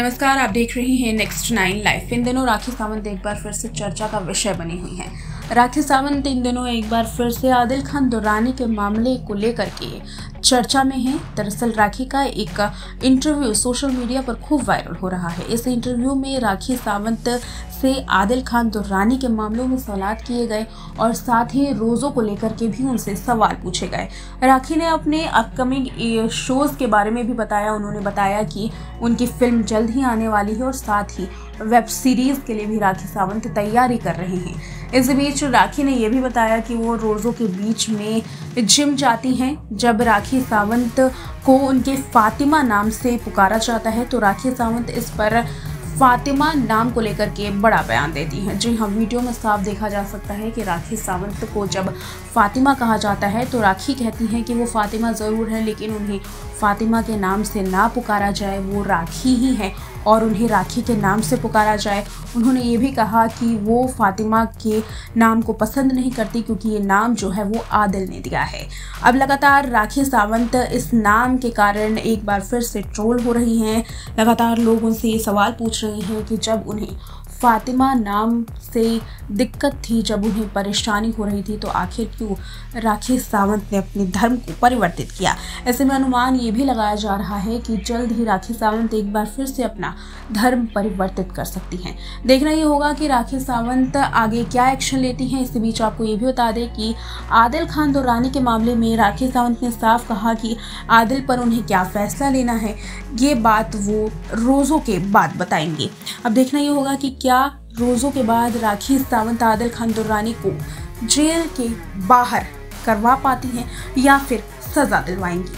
नमस्कार, आप देख रहे हैं नेक्स्ट नाइन लाइफ इन दिनों राखी सावंत एक बार फिर से चर्चा का विषय बनी हुई है। राखी सावंत इन दिनों एक बार फिर से आदिल खान दुरानी के मामले को लेकर के चर्चा में है। दरअसल राखी का एक इंटरव्यू सोशल मीडिया पर खूब वायरल हो रहा है। इस इंटरव्यू में राखी सावंत से आदिल खान, दुर्रानी के मामलों में सवाल किए गए और साथ ही रोज़ों को लेकर के भी उनसे सवाल पूछे गए। राखी ने अपने अपकमिंग शोज़ के बारे में भी बताया। उन्होंने बताया कि उनकी फ़िल्म जल्द ही आने वाली है और साथ ही वेब सीरीज़ के लिए भी राखी सावंत तैयारी कर रहे हैं। इस बीच राखी ने यह भी बताया कि वो रोज़ों के बीच में जिम जाती हैं। जब राखी सावंत को उनके फातिमा नाम से पुकारा जाता है तो राखी सावंत इस पर फातिमा नाम को लेकर के बड़ा बयान देती हैं। जी हाँ वीडियो में साफ़ देखा जा सकता है कि राखी सावंत को जब फातिमा कहा जाता है तो राखी कहती हैं कि वो फातिमा ज़रूर है, लेकिन उन्हें फातिमा के नाम से ना पुकारा जाए, वो राखी ही है। और उन्हें राखी के नाम से पुकारा जाए। उन्होंने ये भी कहा कि वो फातिमा के नाम को पसंद नहीं करती क्योंकि ये नाम जो है वो आदिल ने दिया है। अब लगातार राखी सावंत इस नाम के कारण एक बार फिर से ट्रोल हो रही हैं। लगातार लोग उनसे ये सवाल पूछ रहे हैं कि जब उन्हें फ़ातिमा नाम से दिक्कत थी जब उन्हें परेशानी हो रही थी तो आखिर क्यों राखी सावंत ने अपने धर्म को परिवर्तित किया? ऐसे में अनुमान ये भी लगाया जा रहा है कि जल्द ही राखी सावंत एक बार फिर से अपना धर्म परिवर्तित कर सकती हैं। देखना ये होगा कि राखी सावंत आगे क्या एक्शन लेती हैं। इसी बीच आपको ये भी बता दें कि आदिल खान दुरानी के मामले में राखी सावंत ने साफ़ कहा कि आदिल पर उन्हें क्या फैसला लेना है, ये बात वो रोज़ों के बाद बताएँगे। अब देखना ये होगा कि क्या क्या रोज़ों के बाद राखी सावंत आदिल खान दुर्रानी को जेल के बाहर करवा पाती हैं या फिर सज़ा दिलवाएँगी।